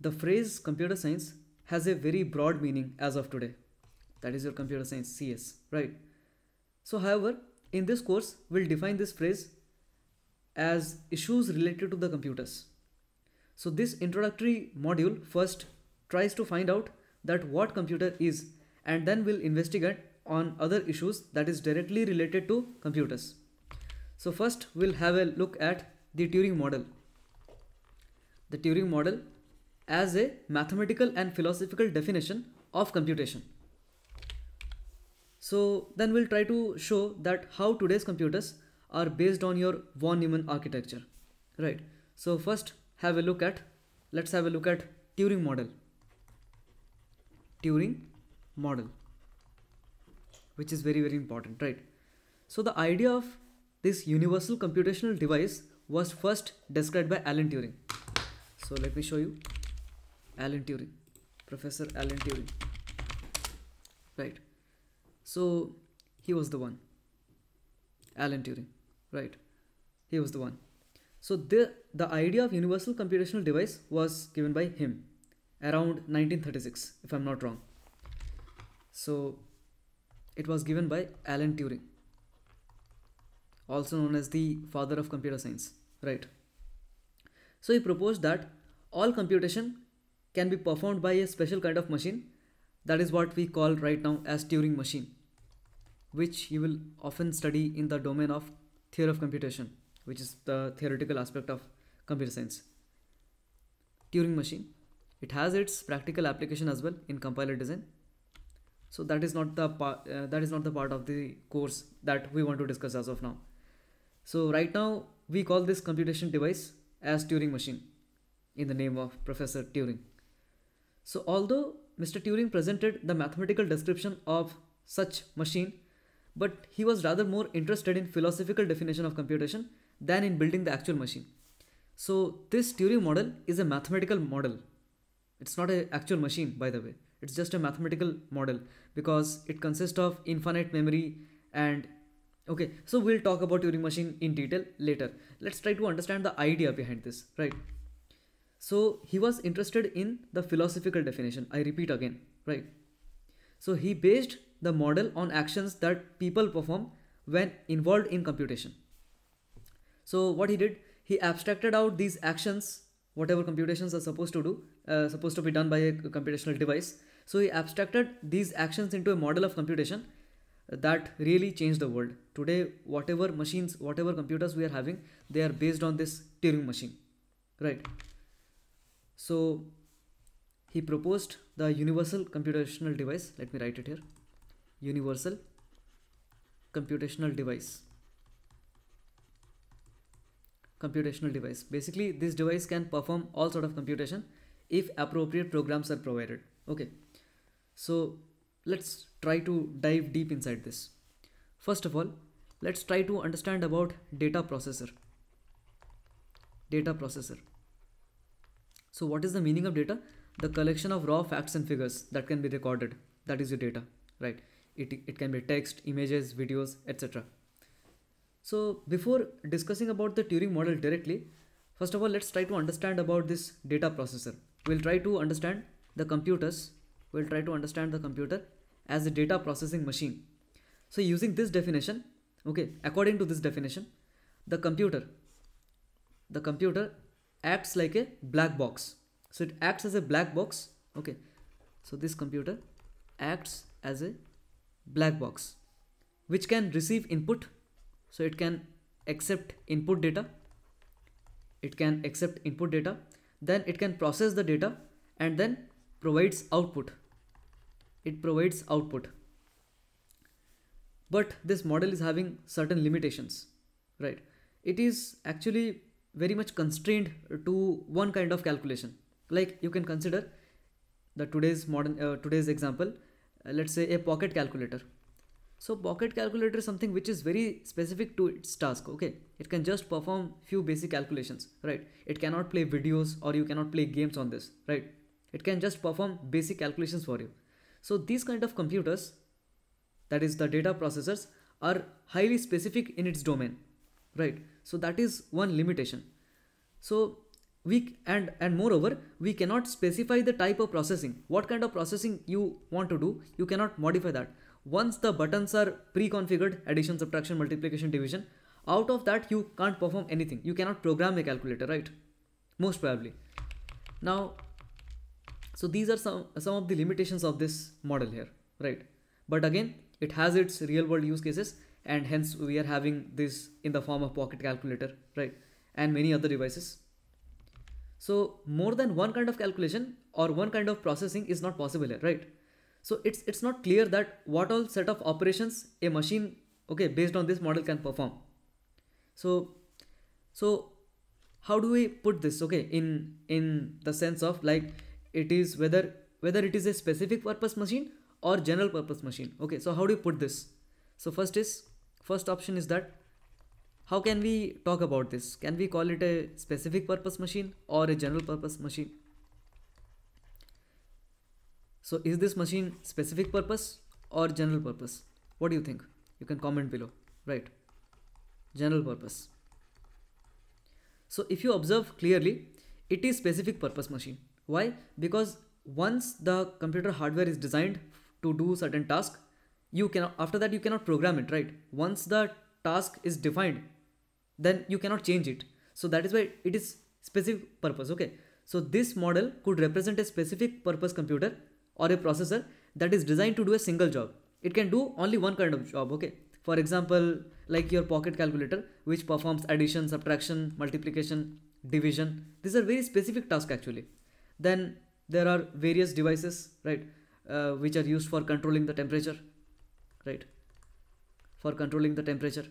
the phrase computer science has a very broad meaning as of today. That is your computer science CS, right? So, however, in this course, we'll define this phrase as issues related to the computers. So, this introductory module first tries to find out that what computer is and then we'll investigate on other issues that is directly related to computers. So first we'll have a look at the Turing model. The Turing model as a mathematical and philosophical definition of computation. So then we'll try to show that how today's computers are based on your von Neumann architecture, right? So first have a look at, let's have a look at Turing model. Turing model, which is very, very important, right? So the idea of this universal computational device was first described by Alan Turing. So let me show you Alan Turing, Professor Alan Turing. Right. So he was the one. Alan Turing. Right. He was the one. So the the idea of universal computational device was given by him around 1936 if I'm not wrong. So it was given by Alan Turing also known as the father of computer science, right? So he proposed that all computation can be performed by a special kind of machine that is what we call right now as Turing machine, which you will often study in the domain of theory of computation, which is the theoretical aspect of computer science. Turing machine, it has its practical application as well in compiler design. So that is not the part uh, that is not the part of the course that we want to discuss as of now. So right now we call this computation device as Turing machine in the name of Professor Turing. So although Mr. Turing presented the mathematical description of such machine, but he was rather more interested in philosophical definition of computation than in building the actual machine. So this Turing model is a mathematical model. It's not an actual machine, by the way. It's just a mathematical model because it consists of infinite memory and Okay, so we'll talk about Turing machine in detail later. Let's try to understand the idea behind this, right? So he was interested in the philosophical definition. I repeat again, right? So he based the model on actions that people perform when involved in computation. So what he did, he abstracted out these actions, whatever computations are supposed to do, uh, supposed to be done by a computational device. So he abstracted these actions into a model of computation that really changed the world. Today, whatever machines, whatever computers we are having, they are based on this Turing machine, right? So he proposed the universal computational device. Let me write it here. Universal computational device. Computational device. Basically, this device can perform all sort of computation if appropriate programs are provided. Okay. So let's try to dive deep inside this. First of all, let's try to understand about data processor. Data processor. So what is the meaning of data? The collection of raw facts and figures that can be recorded. That is your data, right? It, it can be text, images, videos, etc. So before discussing about the Turing model directly, first of all, let's try to understand about this data processor. We'll try to understand the computers we'll try to understand the computer as a data processing machine. So using this definition, okay, according to this definition, the computer, the computer acts like a black box. So it acts as a black box, okay. So this computer acts as a black box, which can receive input. So it can accept input data. It can accept input data. Then it can process the data and then provides output it provides output but this model is having certain limitations right it is actually very much constrained to one kind of calculation. Like you can consider the today's modern uh, today's example uh, let's say a pocket calculator. So pocket calculator is something which is very specific to its task okay? It can just perform few basic calculations right? It cannot play videos or you cannot play games on this right? It can just perform basic calculations for you. So these kind of computers, that is the data processors, are highly specific in its domain, right? So that is one limitation. So we and and moreover we cannot specify the type of processing. What kind of processing you want to do you cannot modify that. Once the buttons are pre-configured addition subtraction multiplication division out of that you can't perform anything. You cannot program a calculator right? Most probably. Now so these are some some of the limitations of this model here right? But again it has its real world use cases and hence we are having this in the form of pocket calculator right and many other devices so more than one kind of calculation or one kind of processing is not possible here, right? So it's it's not clear that what all set of operations a machine okay based on this model can perform. So so how do we put this okay in in the sense of like it is whether whether it is a specific purpose machine or general purpose machine okay so how do you put this so first is first option is that how can we talk about this? Can we call it a specific purpose machine or a general purpose machine? So is this machine specific purpose or general purpose? What do you think? You can comment below, right? General purpose. So if you observe clearly, it is specific purpose machine. Why? Because once the computer hardware is designed to do certain task, you cannot after that you cannot program it, right? Once the task is defined then you cannot change it. So that is why it is specific purpose okay? So this model could represent a specific purpose computer or a processor that is designed to do a single job. It can do only one kind of job okay? For example like your pocket calculator which performs addition subtraction multiplication division. These are very specific tasks actually. Then there are various devices right uh, which are used for controlling the temperature right for controlling the temperature.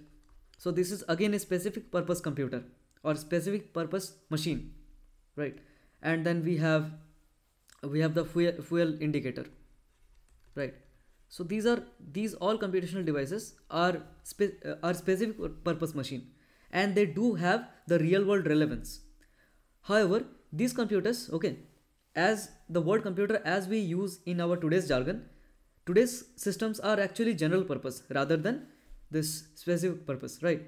So this is again a specific purpose computer or specific purpose machine right? And then we have we have the fuel, fuel indicator right? So these are these all computational devices are spe uh, are specific purpose machine and they do have the real world relevance. However these computers okay as the word computer as we use in our today's jargon today's systems are actually general purpose rather than this specific purpose right?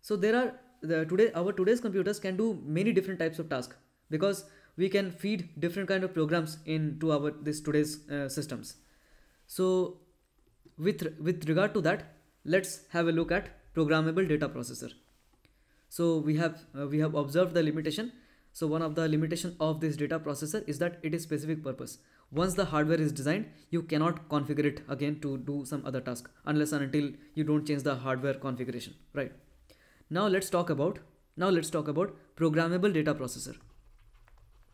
So there are the today our today's computers can do many different types of tasks because we can feed different kind of programs into our this today's uh, systems. So with with regard to that let's have a look at programmable data processor. So we have uh, we have observed the limitation. So one of the limitation of this data processor is that it is specific purpose once the hardware is designed you cannot configure it again to do some other task unless and until you don't change the hardware configuration right? Now let's talk about now let's talk about programmable data processor.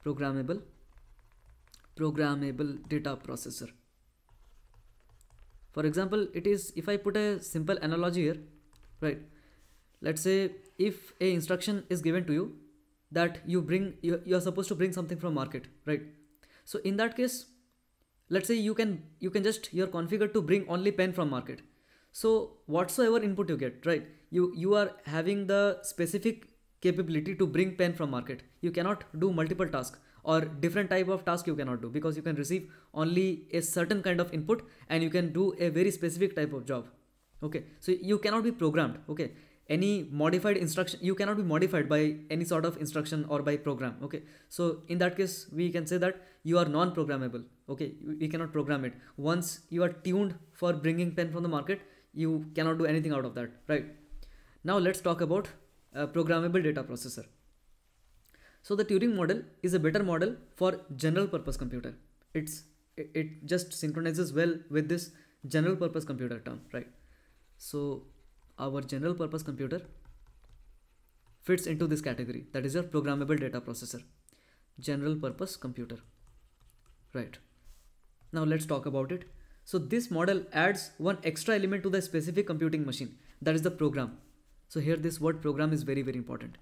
Programmable programmable data processor. For example it is if i put a simple analogy here right? Let's say if a instruction is given to you that you bring you, you are supposed to bring something from market right so in that case let's say you can you can just you're configured to bring only pen from market. So whatsoever input you get right you you are having the specific capability to bring pen from market. You cannot do multiple tasks or different type of task you cannot do because you can receive only a certain kind of input and you can do a very specific type of job. Okay so you cannot be programmed. Okay any modified instruction you cannot be modified by any sort of instruction or by program okay? So in that case we can say that you are non-programmable okay? We cannot program it. Once you are tuned for bringing pen from the market you cannot do anything out of that right? Now let's talk about a programmable data processor. So the Turing model is a better model for general purpose computer. It's it just synchronizes well with this general purpose computer term right? So our general purpose computer fits into this category. That is your programmable data processor. General purpose computer. Right. Now let's talk about it. So this model adds one extra element to the specific computing machine. That is the program. So here this word program is very very important.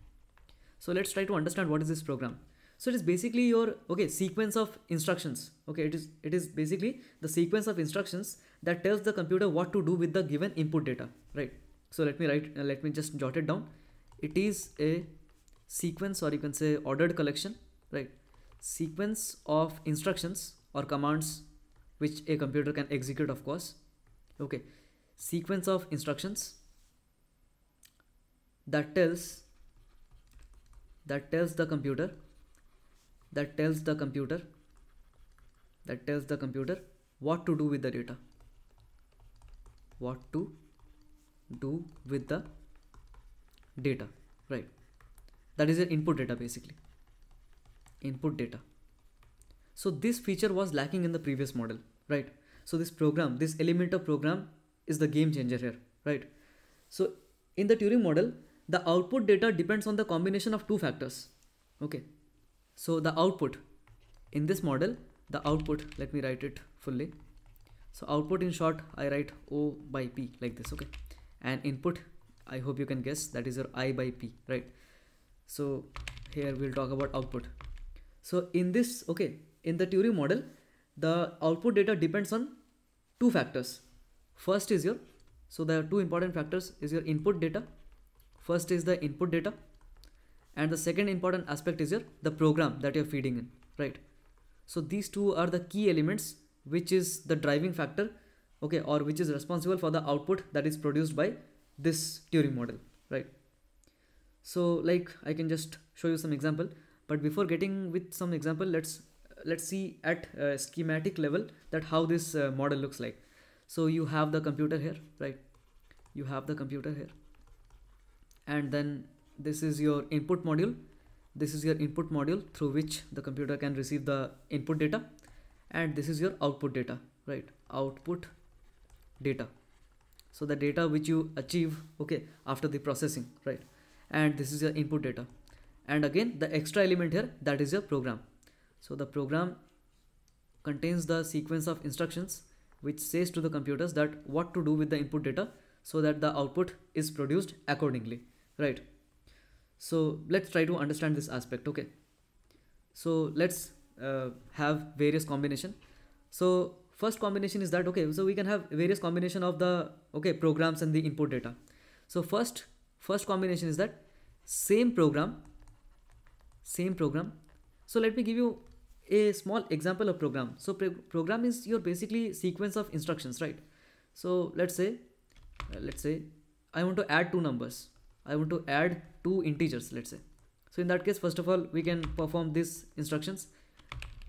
So let's try to understand what is this program. So it is basically your okay sequence of instructions. Okay it is it is basically the sequence of instructions that tells the computer what to do with the given input data. Right so let me write uh, let me just jot it down. It is a sequence or you can say ordered collection right? Sequence of instructions or commands which a computer can execute of course. Okay. Sequence of instructions that tells that tells the computer that tells the computer that tells the computer what to do with the data. What to do with the data right? That is your input data basically. Input data. So this feature was lacking in the previous model right? So this program this element of program is the game changer here right? So in the turing model the output data depends on the combination of two factors okay? So the output. In this model the output let me write it fully. So output in short i write o by p like this okay and input i hope you can guess that is your i by p right? So here we'll talk about output. So in this okay in the turing model the output data depends on two factors. First is your so the two important factors is your input data. First is the input data. And the second important aspect is your the program that you're feeding in right? So these two are the key elements which is the driving factor okay or which is responsible for the output that is produced by this Turing model right? So like I can just show you some example. But before getting with some example let's let's see at a schematic level that how this uh, model looks like. So you have the computer here right? You have the computer here. And then this is your input module. This is your input module through which the computer can receive the input data. And this is your output data right? Output data. So the data which you achieve okay after the processing right? And this is your input data. And again the extra element here that is your program. So the program contains the sequence of instructions which says to the computers that what to do with the input data so that the output is produced accordingly right? So let's try to understand this aspect okay? So let's uh, have various combination. So first combination is that okay so we can have various combination of the okay programs and the input data. So first first combination is that same program same program. So let me give you a small example of program. So program is your basically sequence of instructions right? So let's say uh, let's say i want to add two numbers. I want to add two integers let's say. So in that case first of all we can perform these instructions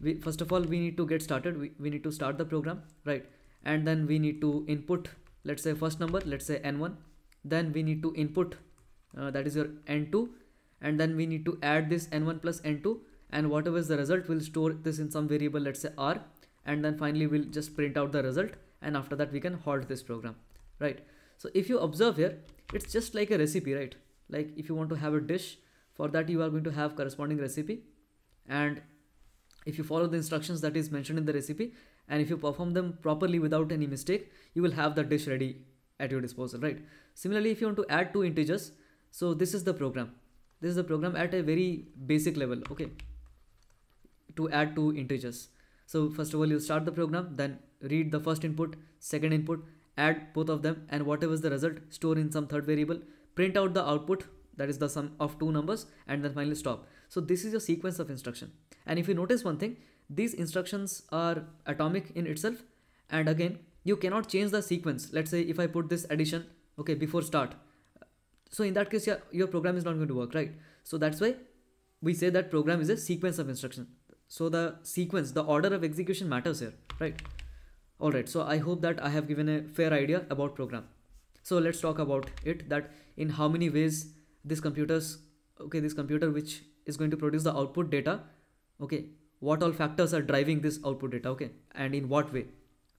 we first of all we need to get started. We, we need to start the program right? And then we need to input let's say first number let's say n1 then we need to input uh, that is your n2 and then we need to add this n1 plus n2 and whatever is the result we'll store this in some variable let's say r. And then finally we'll just print out the result. And after that we can halt this program right? So if you observe here it's just like a recipe right? Like if you want to have a dish for that you are going to have corresponding recipe. And if you follow the instructions that is mentioned in the recipe and if you perform them properly without any mistake you will have the dish ready at your disposal right? Similarly if you want to add two integers so this is the program. This is the program at a very basic level okay? To add two integers. So first of all you start the program then read the first input second input add both of them and whatever is the result store in some third variable print out the output that is the sum of two numbers and then finally stop so this is a sequence of instruction and if you notice one thing, these instructions are atomic in itself. And again, you cannot change the sequence. Let's say if I put this addition, okay, before start. So in that case, your, your program is not going to work, right? So that's why we say that program is a sequence of instruction. So the sequence, the order of execution matters here, right? All right. So I hope that I have given a fair idea about program. So let's talk about it that in how many ways these computers, okay, this computer which is going to produce the output data okay what all factors are driving this output data okay and in what way?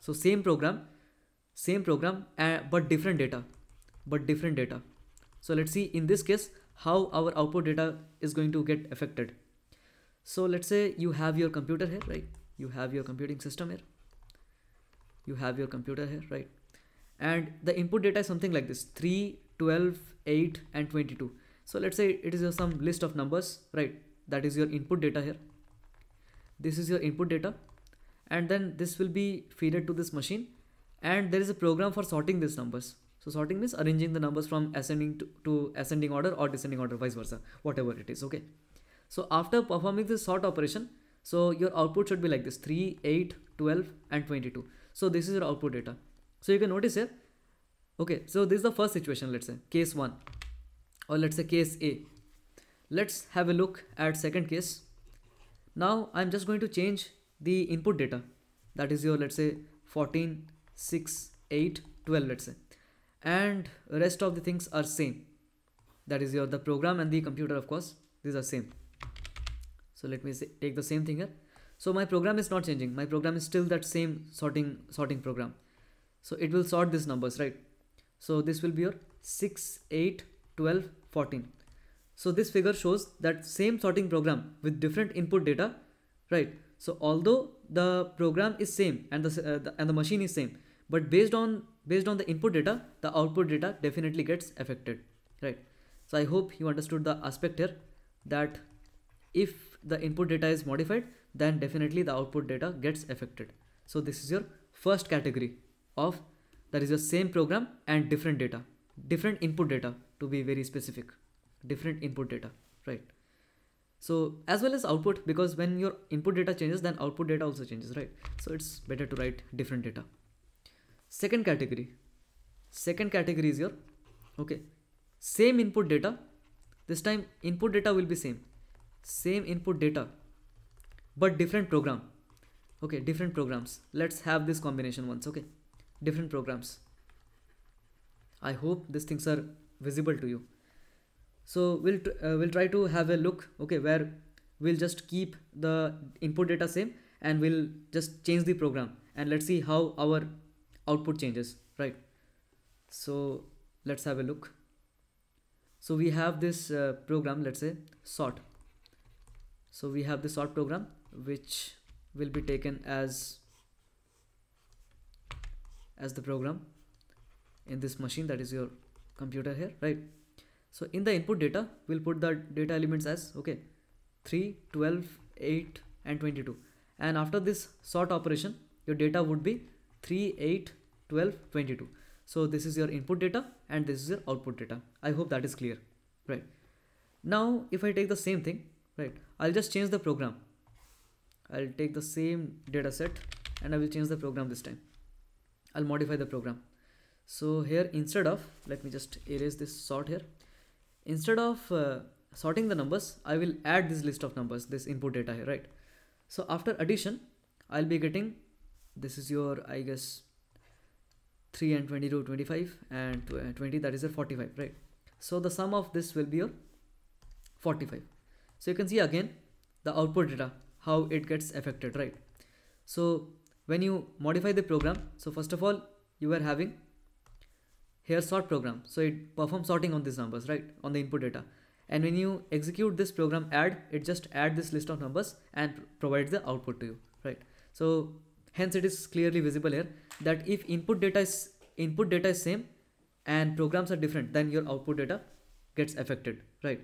So same program same program uh, but different data but different data. So let's see in this case how our output data is going to get affected. So let's say you have your computer here right? You have your computing system here. You have your computer here right? And the input data is something like this 3 12 8 and 22 so let's say it is some list of numbers right? That is your input data here. This is your input data. And then this will be fed to this machine. And there is a program for sorting these numbers. So sorting means arranging the numbers from ascending to, to ascending order or descending order vice versa whatever it is okay? So after performing this sort operation so your output should be like this 3 8 12 and 22 so this is your output data. So you can notice here okay? So this is the first situation let's say case 1 or let's say case a. Let's have a look at second case. Now i'm just going to change the input data. That is your let's say 14 6 8 12 let's say. And rest of the things are same. That is your the program and the computer of course these are same. So let me say, take the same thing here. So my program is not changing. My program is still that same sorting sorting program. So it will sort these numbers right? So this will be your 6 8 12 14 so this figure shows that same sorting program with different input data right? So although the program is same and the, uh, the and the machine is same but based on based on the input data the output data definitely gets affected right? So i hope you understood the aspect here that if the input data is modified then definitely the output data gets affected. So this is your first category of that is your same program and different data different input data to be very specific. Different input data right? So as well as output because when your input data changes then output data also changes right? So it's better to write different data. Second category. Second category is your okay same input data. This time input data will be same. Same input data but different program. Okay different programs. Let's have this combination once okay? Different programs. I hope these things are visible to you. So we'll uh, we'll try to have a look okay where we'll just keep the input data same and we'll just change the program and let's see how our output changes right? So let's have a look. So we have this uh, program let's say sort. So we have the sort program which will be taken as as the program in this machine that is your computer here right? So in the input data we'll put the data elements as okay 3 12 8 and 22 and after this sort operation your data would be 3 8 12 22 so this is your input data and this is your output data. I hope that is clear right? Now if i take the same thing right I'll just change the program. I'll take the same data set and I will change the program this time. I'll modify the program so here instead of let me just erase this sort here. Instead of uh, sorting the numbers I will add this list of numbers this input data here right? So after addition I'll be getting this is your I guess 3 and 22 25 and 20 that is a 45 right? So the sum of this will be your 45 so you can see again the output data how it gets affected right? So when you modify the program so first of all you are having here sort program. So it performs sorting on these numbers right on the input data. And when you execute this program add it just add this list of numbers and provides the output to you right? So hence it is clearly visible here that if input data is input data is same and programs are different then your output data gets affected right?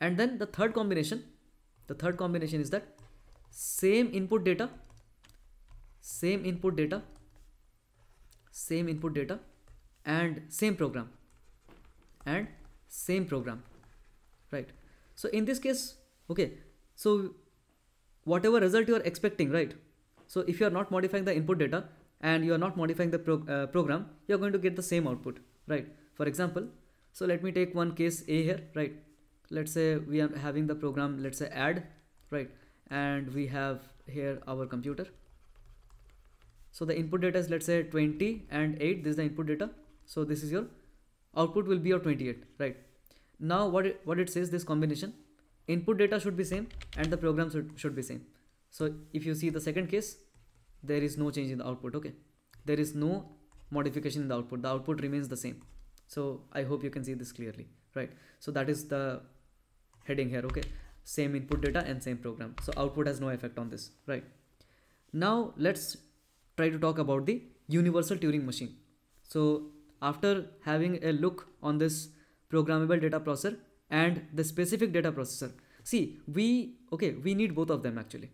And then the third combination the third combination is that same input data same input data same input data and same program. And same program. Right. So in this case okay. So whatever result you are expecting right. So if you are not modifying the input data and you are not modifying the pro uh, program you are going to get the same output right. For example so let me take one case a here right. Let's say we are having the program let's say add right. And we have here our computer. So the input data is let's say 20 and 8 this is the input data so this is your output will be your 28 right? Now what it, what it says this combination input data should be same and the program should, should be same. So if you see the second case there is no change in the output okay? There is no modification in the output. The output remains the same. So i hope you can see this clearly right? So that is the heading here okay? Same input data and same program. So output has no effect on this right? Now let's try to talk about the universal Turing machine. So after having a look on this programmable data processor and the specific data processor see we okay we need both of them actually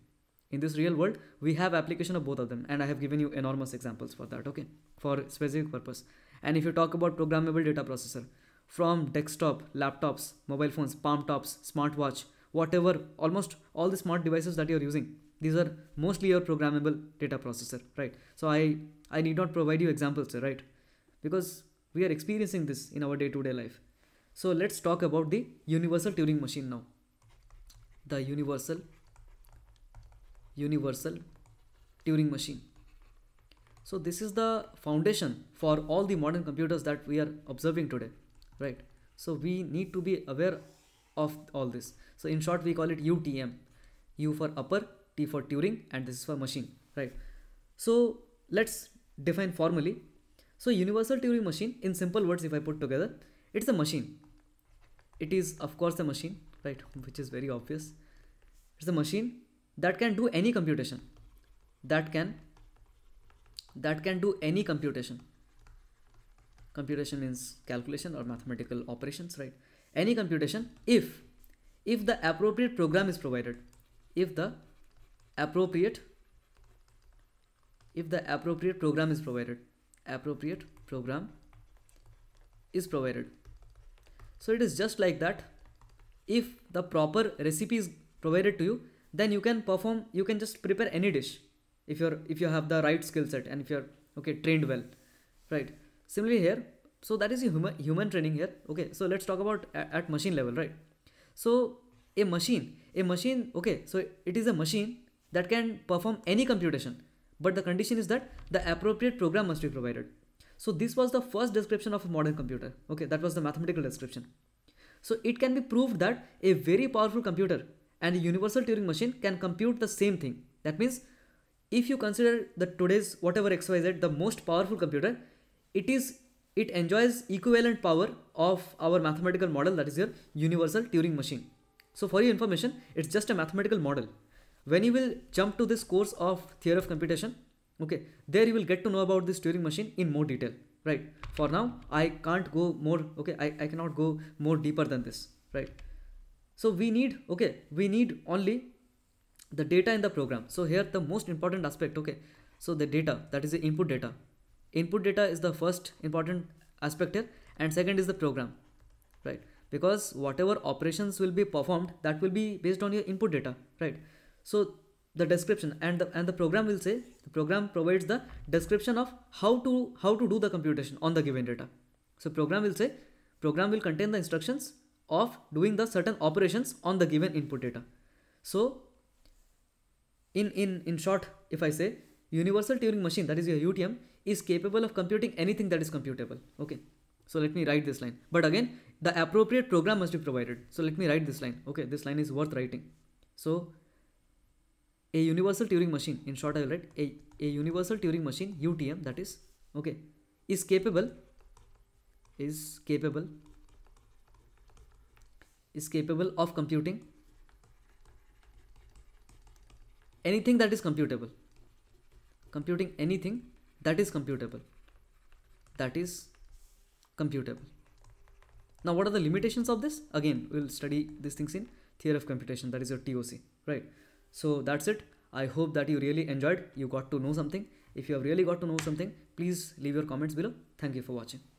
in this real world we have application of both of them and i have given you enormous examples for that okay for specific purpose and if you talk about programmable data processor from desktop, laptops, mobile phones, palm tops, smartwatch, whatever, almost all the smart devices that you're using. These are mostly your programmable data processor, right? So I, I need not provide you examples, right? Because we are experiencing this in our day-to-day -day life. So let's talk about the universal Turing machine now. The universal universal Turing machine. So this is the foundation for all the modern computers that we are observing today, right? So we need to be aware of all this. So in short, we call it UTM. U for upper, T for Turing, and this is for machine, right? So let's define formally. So universal Turing machine, in simple words, if I put together, it's a machine. It is of course a machine, right? Which is very obvious. It's a machine that can do any computation. That can that can do any computation. Computation means calculation or mathematical operations, right? Any computation if if the appropriate program is provided. If the appropriate if the appropriate program is provided appropriate program is provided. So it is just like that. If the proper recipe is provided to you then you can perform you can just prepare any dish if you're if you have the right skill set and if you're okay trained well right? Similarly here so that is human human training here okay? So let's talk about at, at machine level right? So a machine a machine okay? So it is a machine that can perform any computation but the condition is that the appropriate program must be provided. So this was the first description of a modern computer. Okay that was the mathematical description. So it can be proved that a very powerful computer and a universal Turing machine can compute the same thing. That means if you consider the today's whatever xyz the most powerful computer it is it enjoys equivalent power of our mathematical model that is your universal Turing machine. So for your information it's just a mathematical model when you will jump to this course of theory of computation okay there you will get to know about this Turing machine in more detail right? For now I can't go more okay I, I cannot go more deeper than this right? So we need okay we need only the data in the program. So here the most important aspect okay so the data that is the input data. Input data is the first important aspect here and second is the program right? Because whatever operations will be performed that will be based on your input data right so the description and the, and the program will say the program provides the description of how to how to do the computation on the given data. So program will say program will contain the instructions of doing the certain operations on the given input data. So in in in short if I say universal Turing machine that is your UTM is capable of computing anything that is computable. Okay. So let me write this line. But again, the appropriate program must be provided. So let me write this line. Okay, this line is worth writing. So a universal Turing machine in short I will write a, a universal Turing machine UTM that is okay is capable is capable is capable of computing anything that is computable. Computing anything that is computable that is computable. Now what are the limitations of this? Again we'll study these things in theory of computation that is your TOC right so that's it. I hope that you really enjoyed. You got to know something. If you have really got to know something, please leave your comments below. Thank you for watching.